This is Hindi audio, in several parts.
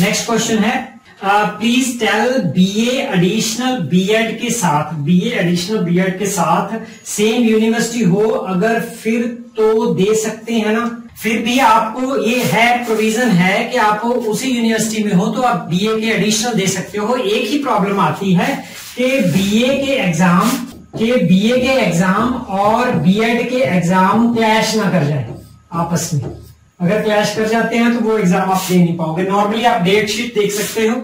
नेक्स्ट क्वेश्चन है। Please tell BA additional BEd के साथ बीए एडिशनल बीएड के साथ सेम यूनिवर्सिटी हो, अगर फिर तो दे सकते हैं ना? फिर भी आपको ये है प्रोविज़न है कि आप उसी यूनिवर्सिटी में हो तो आप बीए के एडिशनल दे सकते हो। एक ही प्रॉब्लम आती है कि बीए के एग्ज़ाम के बीए के एग्ज़ाम और बीएड के एग्ज़ाम क्लैश ना कर जाए आपस में। अगर क्लैश कर जाते हैं तो वो एग्ज़ाम आप दे नहीं पाओगे। नॉर्मली आप डेट शीट देख सकते हो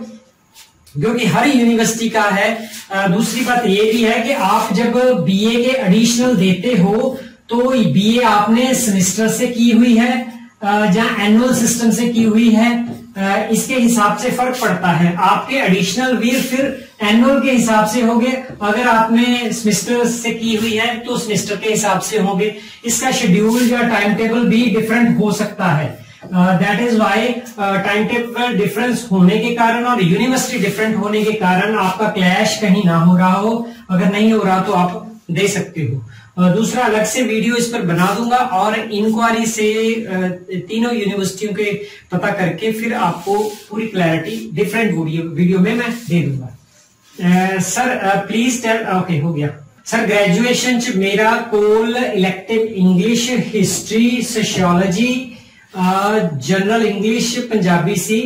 क्योंकि हर यूनिवर्सिटी का है। दूसरी बात ये भी है कि आप जब बीए के एडिशनल देते हो तो बीए आपने सेमेस्टर से की हुई है जहाँ एनुअल सिस्टम से की हुई है। इसके हिसाब से फ़र्क पड़ता है। आपके एडिशनल वीर फिर एनुअल के हिसाब से होंगे। अगर आपने सेमेस्टर से की हुई है तो सेमेस्टर के हिसाब से होंगे। इसका शेड्यूल या टाइम टेबल भी डिफरेंट हो सकता है। That is why time table difference होने के कारण और यूनिवर्सिटी डिफरेंट होने के कारण आपका क्लैश कहीं ना हो रहा हो। अगर नहीं हो रहा तो आप दे सकते हो। दूसरा, अलग से वीडियो इस पर बना दूँगा और इंक्वायरी से तीनों यूनिवर्सिटियों के पता करके फिर आपको पूरी क्लैरिटी डिफरेंट वीडियो में मैं दे दूँगा। सर प्लीज़ टेल ओके हो गया. सर ग्रेजुएशन च मेरा कोल elective English history sociology general English Punjabi सी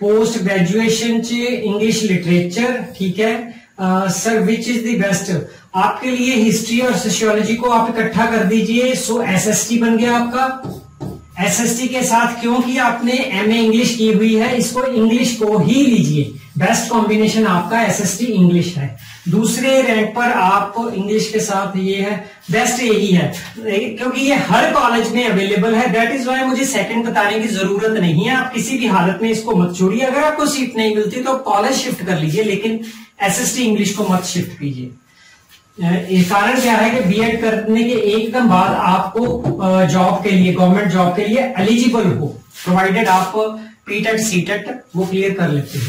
पोस्ट ग्रेजुएशन च इंग्लिश लिटरेचर ठीक है? Sir which is the best आपके लिए हिस्ट्री और सोशियोलॉजी को आप इकट्ठा कर दीजिए सो एसएसटी बन गया आपका. एसएसटी के साथ क्योंकि आपने? एमए इंग्लिश की हुई है, इसको इंग्लिश को ही लीजिए. बेस्ट कॉम्बिनेशन आपका एसएसटी इंग्लिश है। दूसरे रैंक पर आप इंग्लिश के साथ ये है बेस्ट यही है क्योंकि ये हर कॉलेज में अवेलेबल है दैट इज़ वाई मुझे सेकंड बताने की ज़रूरत नहीं है। आप किसी भी हालत में इसको मत छोड़िए। अगर आपको सीट नहीं मिलती तो कॉलेज शिफ्ट कर लीजिए, लेकिन एसएसटी इंग्लिश को मत शिफ्ट कीजिए। कारण क्या है कि बीएड करने के एकदम बाद आपको जॉब के लिए गवर्नमेंट जॉब के लिए एलिजिबल हो। प्रोवाइडेड आप पीटेट सीटेट वो क्लियर कर लेते हो।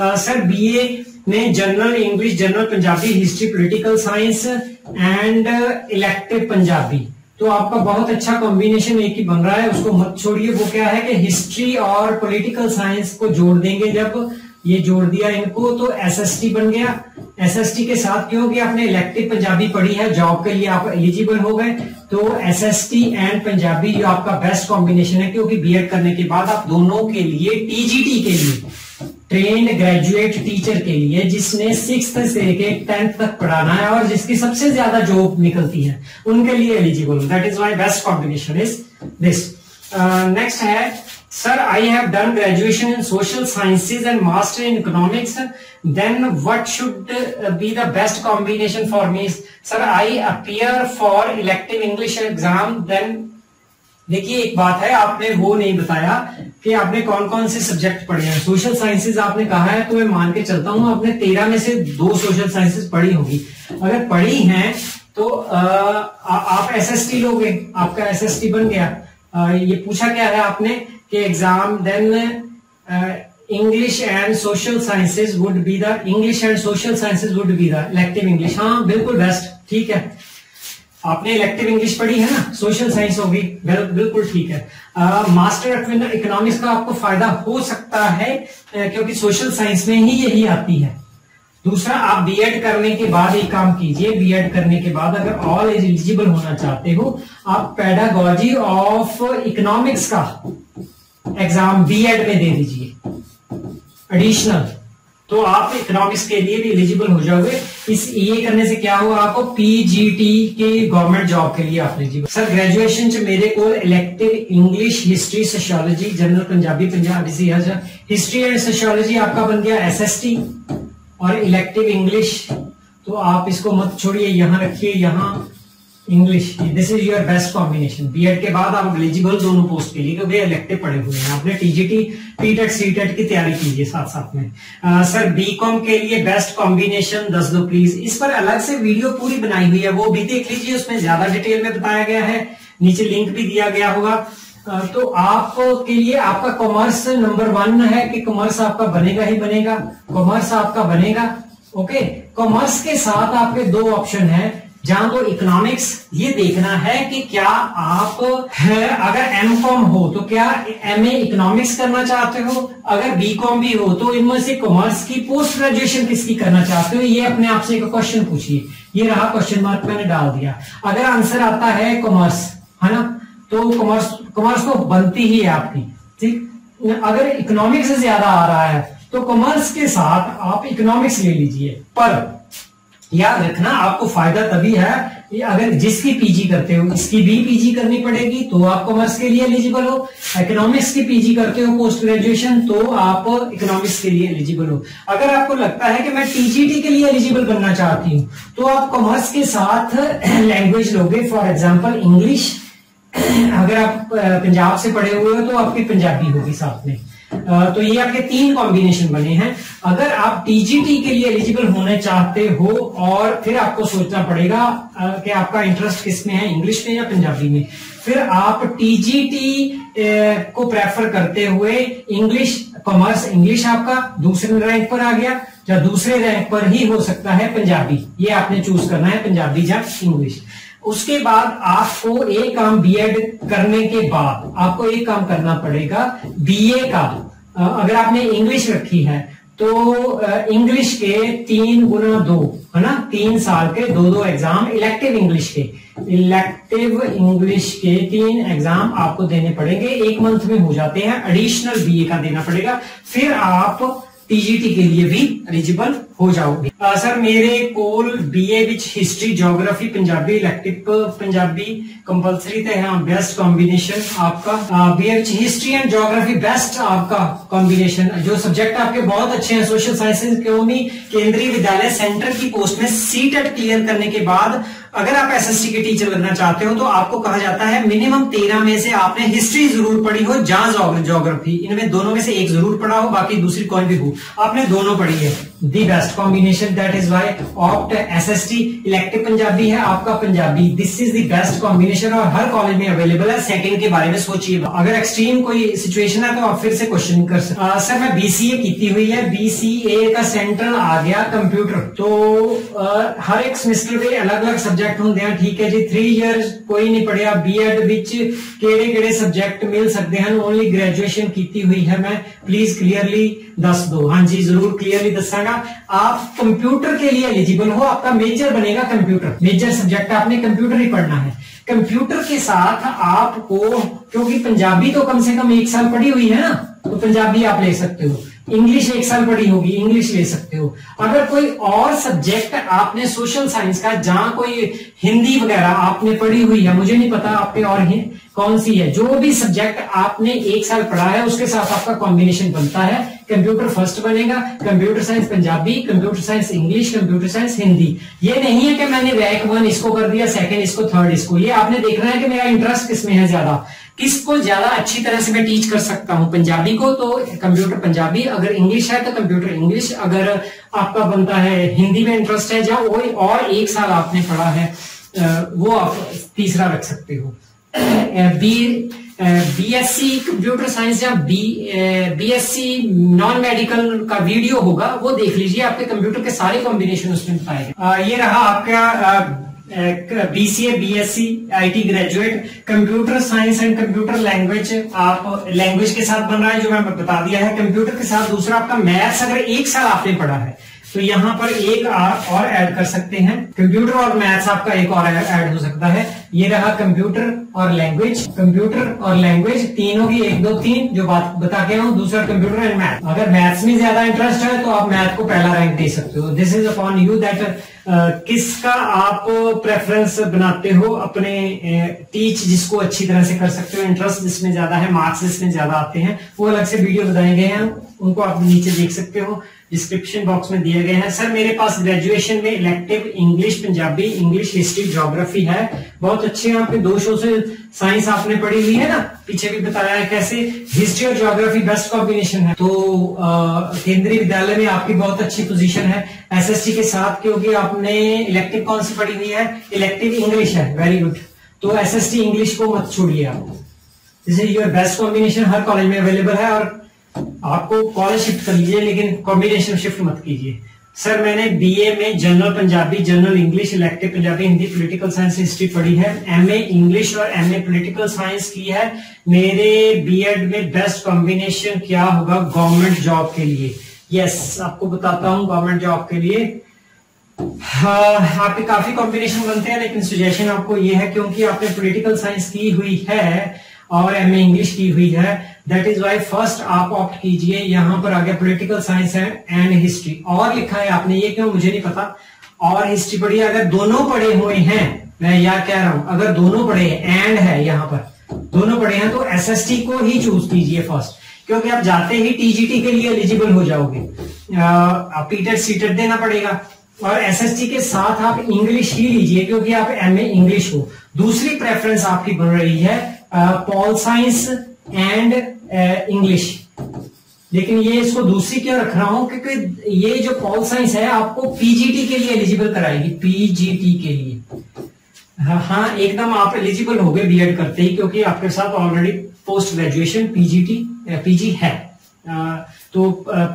सर बीए में general English general Punjabi history political science and elective Punjabi तो आपका बहुत अच्छा कॉम्बिनेशन एक ही बन रहा है, उसको मत छोड़िए। वो क्या है कि हिस्ट्री और पॉलिटिकल साइंस को जोड़ देंगे जब ये जोड़ दिया इनको तो एसएसटी बन गया। एसएसटी के साथ क्यों? कि आपने इलेक्टिव पंजाबी पढ़ी है जॉब के लिए आप एलिजिबल हो गए। तो एसएसटी एंड पंजाबी जो आपका बेस्ट कॉम्बिनेशन है, क्योंकि बीएड करने के बाद आप दोनों के लिए टीजीटी के लिए ट्रेन ग्रेजुएट टीचर के लिए, जिसने सिक्स से लेके टेंथ तक पढ़ाना है और जिसकी सबसे ज़्यादा जॉब निकलती है, उनके लिए eligible that is my best combination is this next है sir I have done graduation in social sciences and master in economics then what should be the best combination for me sir I appear for elective English exam then देखिए एक बात है आपने वो नहीं बताया कि आपने कौन कौन से सब्जेक्ट पढ़े हैं। सोशल साइंसेज आपने कहा है तो मैं मान के चलता हूँ आपने तेरह में से दो सोशल साइंसेज पढ़ी होगी। अगर पढ़ी हैं तो आ, आ, आप एसएसटी लोगे आपका एसएसटी बन गया। आ, ये पूछा क्या है आपने के exam then English and social sciences would be the English and social sciences would be the elective English हाँ बिल्कुल बेस्ट ठीक है। आपने इलेक्टिव इंग्लिश पढ़ी है ना? सोशल साइंस होगी। बिल्कुल ठीक है। मास्टर इकोनॉमिक्स का आपको फ़ायदा हो सकता है क्योंकि सोशल साइंस में ही यही आती है। दूसरा, आप बीएड करने के बाद एक काम कीजिए। बीएड करने के बाद अगर ऑल एलिजिबल होना चाहते हो, आप पेडागोजी ऑफ़ इकोनॉमिक्स का एग्ज़ाम बीएड में दे दीजिए। एडिशनल तो आप इकोनॉमिक्स के लिए भी एलिजिबल हो जाओगे। इस ये करने से क्या हुआ, आपको पीजीटी के गवर्नमेंट जॉब के लिए आप एलिजिबल सर ग्रेजुएशन च मेरे को elective English history sociology general Punjabi Punjabi C. History and sociology आपका बन गया एसएसटी और इलेक्टिव इंग्लिश तो आप इसको मत छोड़िए, यहाँ रखिए, यहाँ। English this is your best combination BEd के बाद आप एलिजिबल दोनों पोस्ट के लिए क्योंकि इलेक्टिव पड़े हुए हैं। आपने टीजीटी पीटेट सीटेट की तैयारी कीजिए साथ साथ में। आ, सर बीकॉम के लिए बेस्ट कॉम्बिनेशन दस दो प्लीज़ इस पर अलग से वीडियो पूरी बनाई हुई है। वो भी देख लीजिए उसमें ज़्यादा डिटेल में बताया गया है। नीचे लिंक भी दिया गया होगा। तो आपके लिए आपका कॉमर्स नंबर वन है कि कॉमर्स आपका बनेगा ही बनेगा। कॉमर्स आपका बनेगा। ओके कॉमर्स के साथ आपके दो ऑप्शन है। जहाँ को इकोनॉमिक्स ये देखना है कि क्या आप अगर एम कॉम हो तो क्या एम ए इकोनॉमिक्स करना चाहते हो? अगर बी कॉम भी हो तो इनमें से कॉमर्स की पोस्ट ग्रेजुएशन किसकी करना चाहते हो? ये अपने आप से एक क्वेश्चन पूछिए। ये रहा क्वेश्चन मार्क मैंने डाल दिया। अगर आंसर आता है कॉमर्स है ना? तो कॉमर्स कॉमर्स तो बनती ही है आपकी, ठीक? अगर इकोनॉमिक्स ज़्यादा आ रहा है तो कॉमर्स के साथ आप इकोनॉमिक्स ले लीजिए। पर याद रखना, आपको फ़ायदा तभी है अगर जिसकी पीजी करते हो, इसकी भी पीजी करनी पड़ेगी तो आप कॉमर्स के लिए एलिजिबल हो। इकोनॉमिक्स की पीजी करते हो पोस्ट ग्रेजुएशन तो आप इकोनॉमिक्स के लिए एलिजिबल हो। अगर आपको लगता है कि मैं टीजीटी के लिए एलिजिबल बनना चाहती हूँ तो आप कॉमर्स के साथ लैंग्वेज लोगे। फॉर एग्ज़ाम्पल इंग्लिश अगर आप पंजाब से पढ़े हुए हो तो आपकी पंजाबी होगी साथ में। तो ये आपके तीन कॉम्बिनेशन बने हैं। अगर आप टीजीटी के लिए एलिजिबल होने चाहते हो, और फिर आपको सोचना पड़ेगा कि आपका इंटरेस्ट किसमें है इंग्लिश में या पंजाबी में, फिर आप टीजीटी को प्रेफर करते हुए इंग्लिश कॉमर्स इंग्लिश आपका दूसरे रैंक पर आ गया, या दूसरे रैंक पर ही हो सकता है पंजाबी ये आपने चूज़ करना है पंजाबी या इंग्लिश उसके बाद आपको एक काम बीएड करने के बाद आपको एक काम करना पड़ेगा बीए का। अगर आपने इंग्लिश रखी है तो इंग्लिश के तीन गुना दो, है ना? तीन साल के दो दो एग्ज़ाम इलेक्टिव इंग्लिश के। इलेक्टिव इंग्लिश के तीन एग्ज़ाम आपको देने पड़ेंगे। एक मंथ में हो जाते हैं। एडिशनल बीए का देना पड़ेगा। फिर आप टीजीटी के लिए भी एलिजिबल हो आ, सर मेरे कोल बीए विच history geography Punjabi elective Punjabi compulsory थे हाँ बेस्ट कॉम्बिनेशन आपका। बीए विच हिस्ट्री एंड जोग्राफी बेस्ट आपका कॉम्बिनेशन जो सब्जेक्ट आपके बहुत अच्छे हैं सोशल साइंसेज क्यों नहीं? केंद्रीय विद्यालय सेंटर की पोस्ट में सी टेट क्लियर करने के बाद अगर आप एसएसटी के टीचर बनना चाहते हो तो आपको कहा जाता है मिनिमम तेरह में से आपने हिस्ट्री ज़रूर पढ़ी हो जहाँ जोग्राफी इनमें दोनों में से एक ज़रूर पढ़ा हो बाकी दूसरी कोई भी हो। आपने दोनों पढ़ी है। The best combination that is why opt S S T elective Punjabi है आपका Punjabi this is the best combination और हर कॉलेज में अवेलेबल है सेकंड के बारे में सोचिए अगर एक्सट्रीम कोई सिचुएशन है तो आप फिर से क्वेश्चन कर सकते सर मैं बीसीए की हुई है। बीसीए का सेंट्रल आ गया कंप्यूटर तो आ, हर एक सेमेस्टर पे अलग अलग सब्जेक्ट होंगे ठीक है जी। थ्री ईयर कोई नहीं पढ़िया। बी एड केड़े केड़े सब्जेक्ट मिल सकते हैं। ओनली ग्रेजुएशन की हुई है मैं। प्लीज़ क्लियरली दस दो। हाँ जी ज़रूर क्लियरली दसागा आप कंप्यूटर के लिए एलिजिबल हो, आपका मेजर बनेगा कंप्यूटर मेजर सब्जेक्ट आपने कंप्यूटर ही पढ़ना है. कंप्यूटर के साथ आपको, क्योंकि पंजाबी तो कम से कम एक साल पढ़ी हुई है ना तो पंजाबी आप ले सकते हो. इंग्लिश एक साल पढ़ी होगी इंग्लिश ले सकते हो। अगर कोई और सब्जेक्ट आपने सोशल साइंस का, जहाँ कोई हिंदी वगैरह आपने पढ़ी हुई है, मुझे नहीं पता आपके और कौन सी है, जो भी सब्जेक्ट आपने एक साल पढ़ा है, उसके साथ आपका कॉम्बिनेशन बनता है। कंप्यूटर फ़र्स्ट बनेगा computer science Punjabi computer science English computer science Hindi. ये नहीं है कि मैंने रैंक वन इसको कर दिया सेकंड इसको थर्ड इसको। ये आपने देखना है कि मेरा इंटरेस्ट किसमें है ज़्यादा। किसको ज़्यादा अच्छी तरह से मैं टीच कर सकता हूँ? पंजाबी को तो कंप्यूटर पंजाबी, अगर इंग्लिश है तो कंप्यूटर इंग्लिश अगर आपका बनता है, हिंदी में इंटरेस्ट है या और एक साल आपने पढ़ा है वो आप तीसरा रख सकते हो। बी बीएससी कंप्यूटर साइंस या बी बीएससी नॉन मेडिकल का वीडियो होगा, वो देख लीजिए, आपके कंप्यूटर के सारे कॉम्बिनेशन उसमें पाएगा ये रहा आपका BCA, BSc, IT graduate, computer science and computer language आप, लैंग्वेज के साथ बन रहा है, जो मैं बता दिया है। कंप्यूटर के साथ दूसरा आपका मैथ्स अगर एक साल आपने पढ़ा है तो यहाँ पर एक आर और ऐड कर सकते हैं। कंप्यूटर और मैथ्स आपका एक और ऐड हो सकता है। ये रहा कंप्यूटर और लैंग्वेज कंप्यूटर और लैंग्वेज तीनों की एक दो तीन जो बात बता के हूँ दूसरा कंप्यूटर एंड मैथ अगर मैथ्स में ज़्यादा इंटरेस्ट है तो आप मैथ को पहला रैंक दे सकते हो. This is upon you that किसका आप प्रेफरेंस बनाते हो अपने टीच जिसको अच्छी तरह से कर सकते हो इंटरेस्ट जिसमें ज़्यादा है मार्क्स जिसमें ज़्यादा आते हैं, वो अलग से वीडियो बताए गए हैं. उनको आप नीचे देख सकते हो. डिस्क्रिप्शन बॉक्स में दिए गए हैं. सर मेरे पास ग्रेजुएशन में elective English Punjabi English history geography है. बहुत अच्छे आपके दो शो से साइंस आपने पढ़ी हुई है ना? पीछे भी बताया है कैसे हिस्ट्री और ज्योग्राफी बेस्ट कॉम्बिनेशन है। तो केंद्रीय विद्यालय में आपकी बहुत अच्छी पोजीशन है। एसएसटी के साथ, क्योंकि आपने इलेक्टिव कौन सी पढ़ी हुई है? इलेक्टिव इंग्लिश है वेरी गुड तो एसएसटी इंग्लिश को मत छोड़िए आप। जैसे योर बेस्ट कॉम्बिनेशन हर कॉलेज में अवेलेबल है और आपको कॉलेज शिफ्ट कर लीजिए, लेकिन कॉम्बिनेशन शिफ्ट मत कीजिए। सर मैंने बीए में general Punjabi general English elective Punjabi Hindi political science history पढ़ी है एमए इंग्लिश और एमए पॉलिटिकल साइंस की है। मेरे बीएड में बेस्ट कॉम्बिनेशन क्या होगा गवर्नमेंट जॉब के लिए? यस आपको बताता हूँ गवर्नमेंट जॉब के लिए। हाँ आपके काफ़ी कॉम्बिनेशन बनते हैं, लेकिन सुजेशन आपको ये है, क्योंकि आपने पॉलिटिकल साइंस की हुई है और एमए इंग्लिश की हुई है दैट इज़ वाई फ़र्स्ट आप ऑप्ट कीजिए। यहाँ पर आगे पोलिटिकल साइंस है एंड हिस्ट्री और लिखा है आपने, ये क्यों? मुझे नहीं पता। और हिस्ट्री पढ़ी अगर दोनों पढ़े हुए हैं, मैं यार कह रहा हूँ, अगर दोनों पढ़े एंड है यहाँ पर, दोनों पढ़े हैं तो एसएसटी को ही चूज़ कीजिए फ़र्स्ट क्योंकि आप जाते ही टीजीटी के लिए एलिजिबल हो जाओगे। आप पीटेट सीटेट देना पड़ेगा। और एसएसटी के साथ आप इंग्लिश ही लीजिए, क्योंकि आप एमए इंग्लिश हो। दूसरी प्रेफरेंस आपकी बन रही है पॉल साइंस एंड इंग्लिश लेकिन ये इसको दूसरी क्यों रख रहा हूँ? क्योंकि ये जो पॉल साइंस है आपको पीजीटी के लिए एलिजिबल कराएगी। पीजीटी के लिए। हाँ हाँ एकदम आप एलिजिबल हो गए बीएड करते ही क्योंकि आपके साथ already post graduation PGT PG है। आ, तो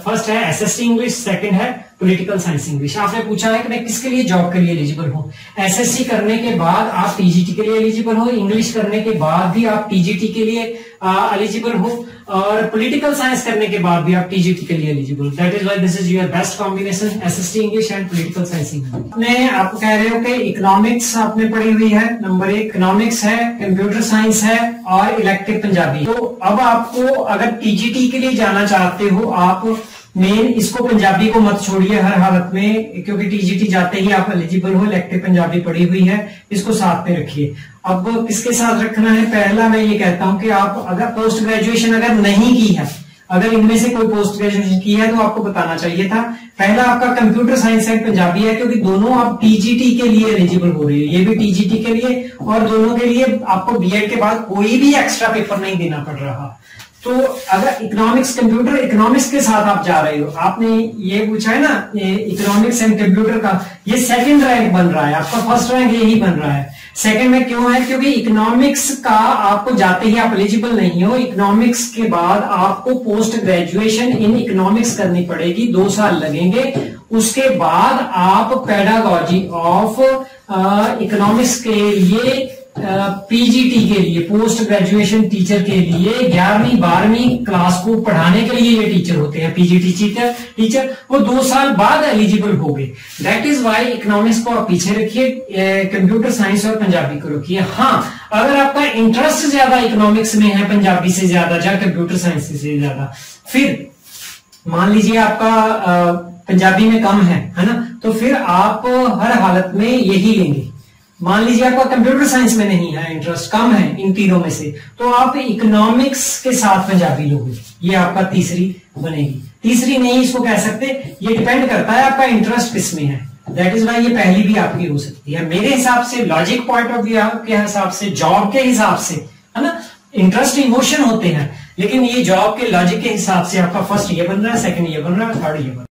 फ़र्स्ट है एसएसटी इंग्लिश सेकंड है पॉलिटिकल साइंस इंग्लिश आपने पूछा है कि मैं किसके लिए जॉब के लिए एलिजिबल हूँ? एसएससी करने के बाद आप टीजीटी के लिए एलिजिबल हो? इंग्लिश करने के बाद भी आप टीजीटी के लिए एलिजिबल हो? और पॉलिटिकल साइंस करने के बाद भी आप टीजीटी के लिए eligible that is why this is your best combination SST English and political science English मैं आपको कह रहे हो कि इकोनॉमिक्स आपने पढ़ी हुई है। नंबर एक इकोनॉमिक्स है कंप्यूटर साइंस है और इलेक्ट्रिक पंजाबी। तो अब आपको अगर टीजीटी के लिए जाना चाहते हो, आप मेन इसको पंजाबी को मत छोड़िए हर हालत में, क्योंकि टीजीटी जाते ही आप एलिजिबल हो इलेक्टिव पंजाबी पढ़ी हुई है, इसको साथ में रखिए। अब किसके साथ रखना है, पहला मैं ये कहता हूँ कि आप अगर पोस्ट ग्रेजुएशन अगर नहीं की है, अगर इनमें से कोई पोस्ट ग्रेजुएशन की है तो आपको बताना चाहिए था, पहला आपका कंप्यूटर साइंस एंड पंजाबी है, क्योंकि दोनों आप टीजीटी के लिए एलिजिबल हो रही है, ये भी टीजीटी के लिए, और दोनों के लिए आपको बीएड के बाद कोई भी एक्स्ट्रा पेपर नहीं देना पड़ रहा। तो अगर इकोनॉमिक्स कंप्यूटर इकोनॉमिक्स के साथ आप जा रहे हो, आपने ये पूछा है ना इकोनॉमिक्स एंड कंप्यूटर का, ये सेकंड रैंक बन रहा है, आपका फ़र्स्ट रैंक यही बन रहा है। सेकंड में क्यों है? क्योंकि इकोनॉमिक्स का आपको जाते ही आप एलिजिबल नहीं हो इकोनॉमिक्स के बाद आपको पोस्ट ग्रेजुएशन इन इकोनॉमिक्स करनी पड़ेगी, दो साल लगेंगे। उसके बाद आप पेडागोजी ऑफ़ इकोनॉमिक्स के लिए पीजीटी के लिए पोस्ट ग्रेजुएशन टीचर के लिए, ग्यारहवीं, बारहवीं क्लास को पढ़ाने के लिए ये टीचर होते हैं पीजीटी टीचर टीचर वो दो साल बाद एलिजिबल हो गए। दैट इज़ वाई इकोनॉमिक्स को आप पीछे रखिए कंप्यूटर साइंस और पंजाबी को रखिए। हाँ अगर आपका इंटरेस्ट ज़्यादा इकोनॉमिक्स में है, पंजाबी से ज़्यादा, या कंप्यूटर साइंस से ज़्यादा, फिर मान लीजिए आपका पंजाबी में कम है है ना? तो फिर आप हर हालत में यही लेंगे। मान लीजिए आपका कंप्यूटर साइंस में नहीं है इंटरेस्ट कम है इन तीनों में से तो आप इकोनॉमिक्स के साथ पंजाबी लोगे। ये आपका तीसरी बनेगी। तीसरी नहीं इसको कह सकते, ये डिपेंड करता है आपका इंटरेस्ट किसमें है। दैट इज़ वाई ये पहली भी आपकी हो सकती है। मेरे हिसाब से लॉजिक पॉइंट ऑफ़ व्यू के हिसाब से जॉब के हिसाब से, है ना? इंटरेस्ट इमोशन होते हैं, लेकिन ये जॉब के लॉजिक के हिसाब से आपका फ़र्स्ट ये बन रहा है सेकंड ये बन रहा है थर्ड ये बन रहा है।